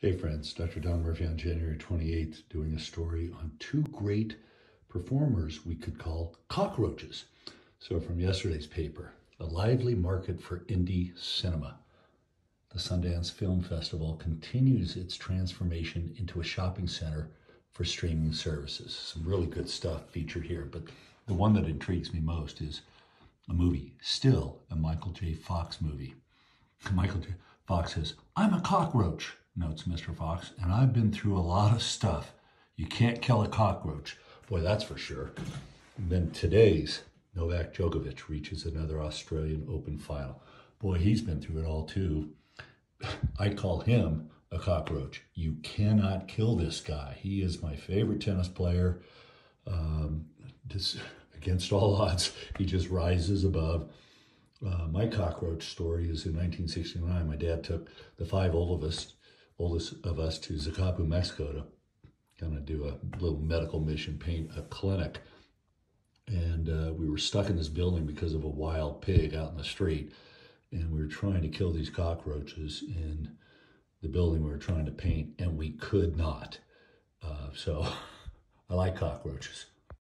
Hey friends, Dr. Don Murphy on January 28th doing a story on two great performers we could call cockroaches. So from yesterday's paper, a lively market for indie cinema. The Sundance Film Festival continues its transformation into a shopping center for streaming services. Some really good stuff featured here, but the one that intrigues me most is a movie, still a Michael J. Fox movie. Michael J. Fox says, I'm a cockroach notes Mr. Fox, and I've been through a lot of stuff. You can't kill a cockroach. Boy, that's for sure. And then today's Novak Djokovic reaches another Australian Open final. Boy, he's been through it all too. I call him a cockroach. You cannot kill this guy. He is my favorite tennis player. Um, this, against all odds, he just rises above. Uh, my cockroach story is in 1969. My dad took the five oldest oldest of us to Zacapu, Mexico to kind of do a little medical mission, paint a clinic. And uh, we were stuck in this building because of a wild pig out in the street. And we were trying to kill these cockroaches in the building we were trying to paint, and we could not. Uh, so I like cockroaches.